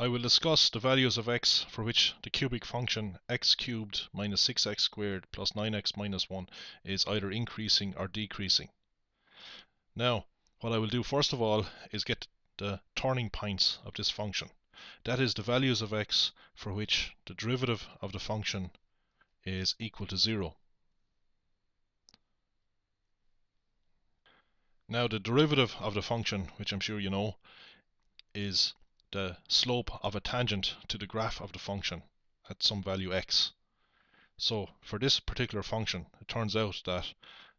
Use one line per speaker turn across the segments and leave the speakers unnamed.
I will discuss the values of x for which the cubic function x cubed minus 6x squared plus 9x minus 1 is either increasing or decreasing. Now, what I will do first of all is get the turning points of this function. That is the values of x for which the derivative of the function is equal to 0. Now the derivative of the function, which I'm sure you know, is the slope of a tangent to the graph of the function at some value x. So for this particular function, it turns out that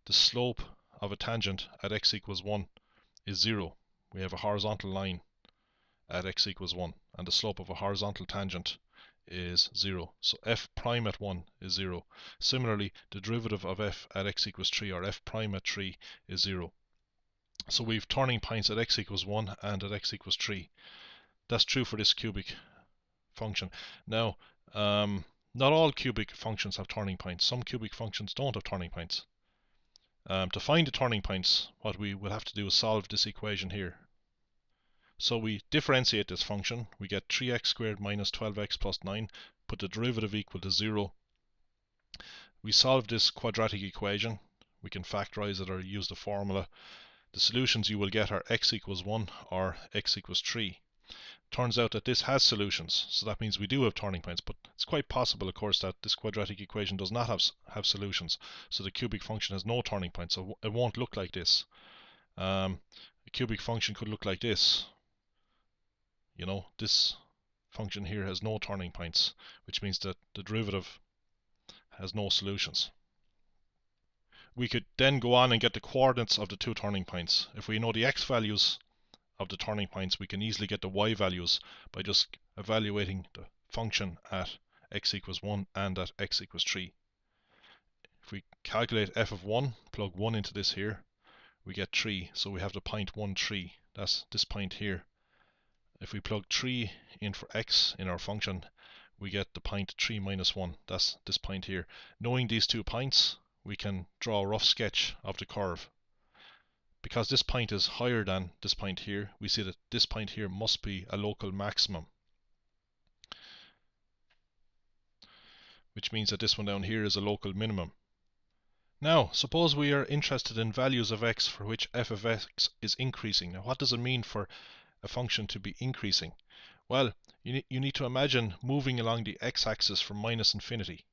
the slope of a tangent at x equals 1 is 0. We have a horizontal line at x equals 1, and the slope of a horizontal tangent is 0. So f prime at 1 is 0. Similarly, the derivative of f at x equals 3, or f prime at 3, is 0. So we've turning points at x equals 1 and at x equals 3. That's true for this cubic function. Now, um, not all cubic functions have turning points. Some cubic functions don't have turning points. Um, to find the turning points, what we will have to do is solve this equation here. So we differentiate this function. We get 3x squared minus 12x plus 9. Put the derivative equal to 0. We solve this quadratic equation. We can factorize it or use the formula. The solutions you will get are x equals 1 or x equals 3. Turns out that this has solutions, so that means we do have turning points, but it's quite possible, of course, that this quadratic equation does not have, have solutions, so the cubic function has no turning points, so it won't look like this. Um, a cubic function could look like this. You know, this function here has no turning points, which means that the derivative has no solutions. We could then go on and get the coordinates of the two turning points. If we know the x values of the turning points, we can easily get the y values by just evaluating the function at x equals 1 and at x equals 3. If we calculate f of 1, plug 1 into this here, we get 3. So we have the point 1, 3. That's this point here. If we plug 3 in for x in our function, we get the point 3 minus 1. That's this point here. Knowing these two points, we can draw a rough sketch of the curve because this point is higher than this point here, we see that this point here must be a local maximum. Which means that this one down here is a local minimum. Now, suppose we are interested in values of x for which f of x is increasing. Now, what does it mean for a function to be increasing? Well, you need, you need to imagine moving along the x-axis from minus infinity.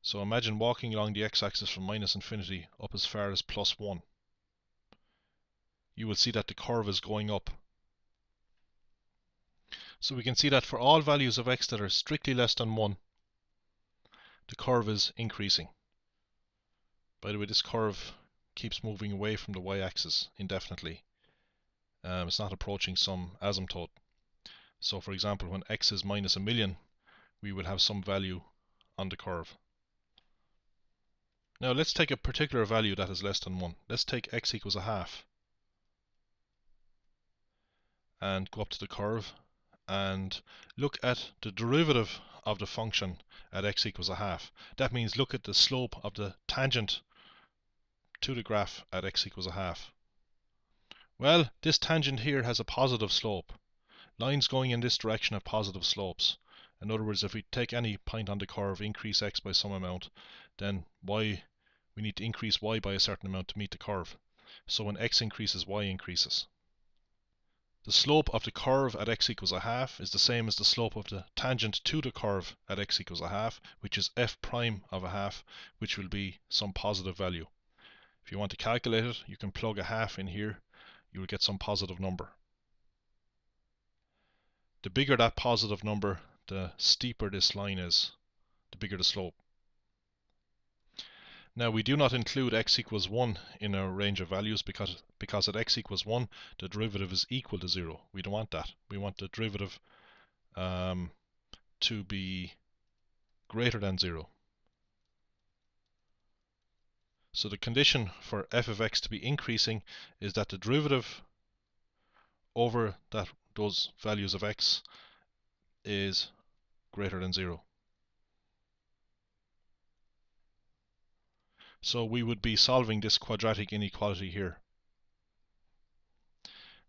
So imagine walking along the x-axis from minus infinity up as far as plus 1 you will see that the curve is going up. So we can see that for all values of x that are strictly less than 1, the curve is increasing. By the way, this curve keeps moving away from the y-axis indefinitely. Um, it's not approaching some asymptote. So for example, when x is minus a million, we will have some value on the curve. Now let's take a particular value that is less than 1. Let's take x equals a half and go up to the curve and look at the derivative of the function at x equals a half. That means look at the slope of the tangent to the graph at x equals a half. Well, this tangent here has a positive slope. Lines going in this direction have positive slopes. In other words, if we take any point on the curve, increase x by some amount, then y, we need to increase y by a certain amount to meet the curve. So when x increases, y increases. The slope of the curve at x equals a half is the same as the slope of the tangent to the curve at x equals a half, which is f prime of a half, which will be some positive value. If you want to calculate it, you can plug a half in here, you will get some positive number. The bigger that positive number, the steeper this line is, the bigger the slope. Now we do not include x equals 1 in our range of values because, because at x equals 1 the derivative is equal to 0. We don't want that. We want the derivative um, to be greater than 0. So the condition for f of x to be increasing is that the derivative over that those values of x is greater than 0. So we would be solving this quadratic inequality here.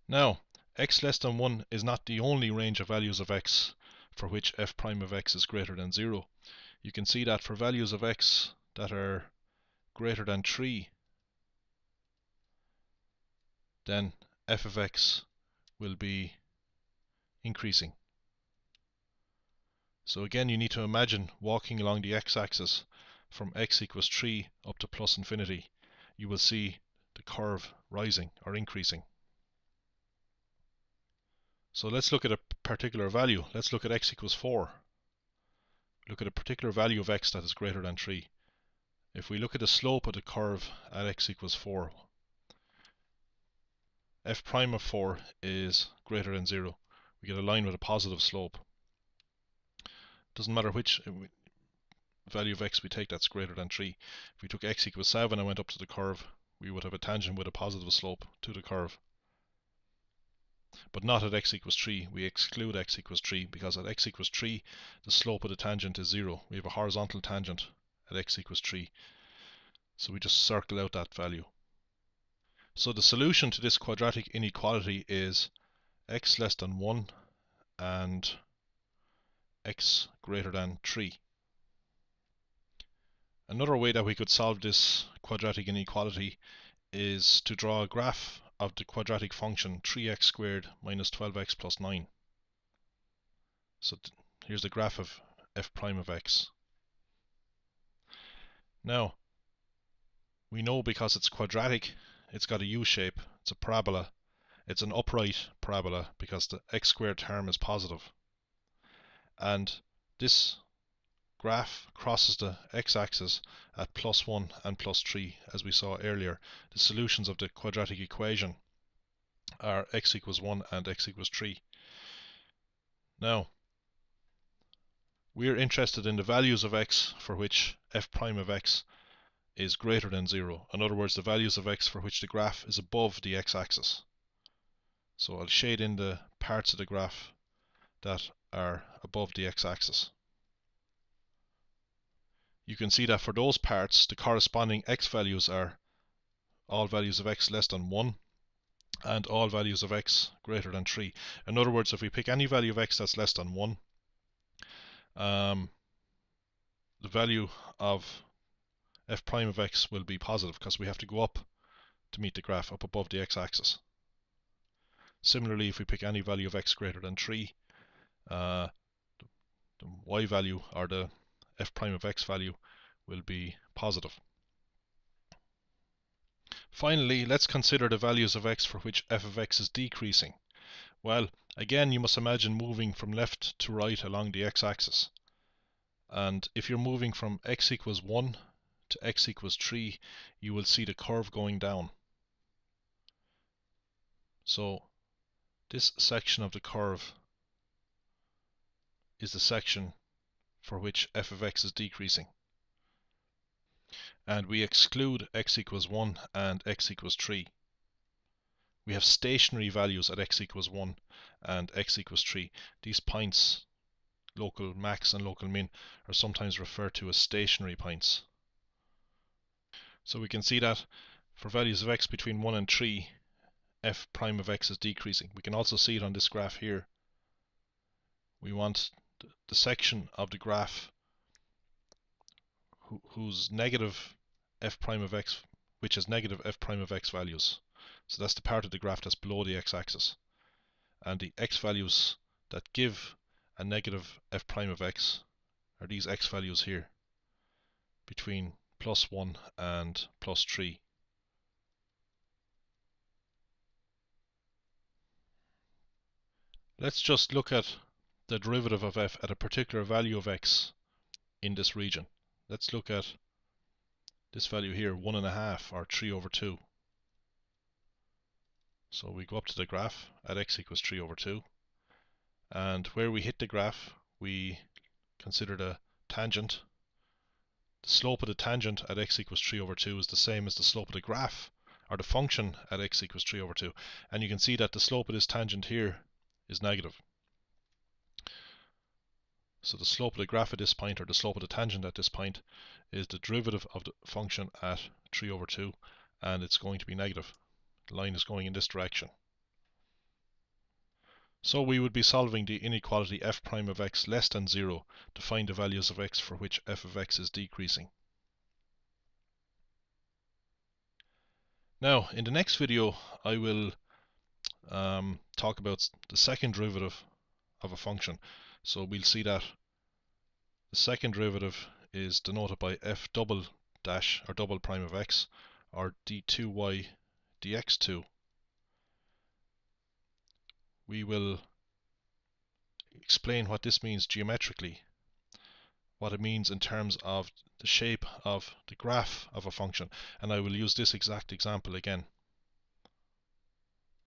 Now, x less than 1 is not the only range of values of x for which f prime of x is greater than 0. You can see that for values of x that are greater than 3, then f of x will be increasing. So again, you need to imagine walking along the x-axis from x equals 3 up to plus infinity. You will see the curve rising or increasing. So let's look at a particular value. Let's look at x equals 4. Look at a particular value of x that is greater than 3. If we look at the slope of the curve at x equals 4, f prime of 4 is greater than 0. We get a line with a positive slope. Doesn't matter which value of x we take that's greater than 3. If we took x equals 7 and went up to the curve, we would have a tangent with a positive slope to the curve. But not at x equals 3. We exclude x equals 3 because at x equals 3 the slope of the tangent is 0. We have a horizontal tangent at x equals 3. So we just circle out that value. So the solution to this quadratic inequality is x less than 1 and x greater than 3. Another way that we could solve this quadratic inequality is to draw a graph of the quadratic function 3x squared minus 12x plus 9. So here's the graph of f prime of x. Now, we know because it's quadratic it's got a U shape, it's a parabola, it's an upright parabola because the x squared term is positive. And this graph crosses the x-axis at plus 1 and plus 3 as we saw earlier. The solutions of the quadratic equation are x equals 1 and x equals 3. Now, we are interested in the values of x for which f prime of x is greater than 0. In other words, the values of x for which the graph is above the x-axis. So I'll shade in the parts of the graph that are above the x-axis. You can see that for those parts, the corresponding x values are all values of x less than 1 and all values of x greater than 3. In other words, if we pick any value of x that's less than 1, um, the value of f prime of x will be positive because we have to go up to meet the graph up above the x-axis. Similarly, if we pick any value of x greater than 3, uh, the y value or the f prime of x value will be positive. Finally, let's consider the values of x for which f of x is decreasing. Well, again, you must imagine moving from left to right along the x-axis. And if you're moving from x equals 1 to x equals 3, you will see the curve going down. So this section of the curve is the section for which f of x is decreasing. And we exclude x equals 1 and x equals 3. We have stationary values at x equals 1 and x equals 3. These points, local max and local min, are sometimes referred to as stationary points. So we can see that for values of x between 1 and 3, f prime of x is decreasing. We can also see it on this graph here. We want the section of the graph whose negative f prime of x, which has negative f prime of x values. So that's the part of the graph that's below the x-axis. And the x values that give a negative f prime of x are these x values here between plus 1 and plus 3. Let's just look at the derivative of f at a particular value of x in this region. Let's look at this value here, 1.5 or 3 over 2. So we go up to the graph at x equals 3 over 2. And where we hit the graph, we consider the tangent the slope of the tangent at x equals 3 over 2 is the same as the slope of the graph, or the function at x equals 3 over 2. And you can see that the slope of this tangent here is negative. So the slope of the graph at this point, or the slope of the tangent at this point, is the derivative of the function at 3 over 2, and it's going to be negative. The line is going in this direction. So we would be solving the inequality f prime of x less than 0 to find the values of x for which f of x is decreasing. Now, in the next video, I will um, talk about the second derivative of a function. So we'll see that the second derivative is denoted by f double dash or double prime of x or d2y dx2. We will explain what this means geometrically, what it means in terms of the shape of the graph of a function, and I will use this exact example again.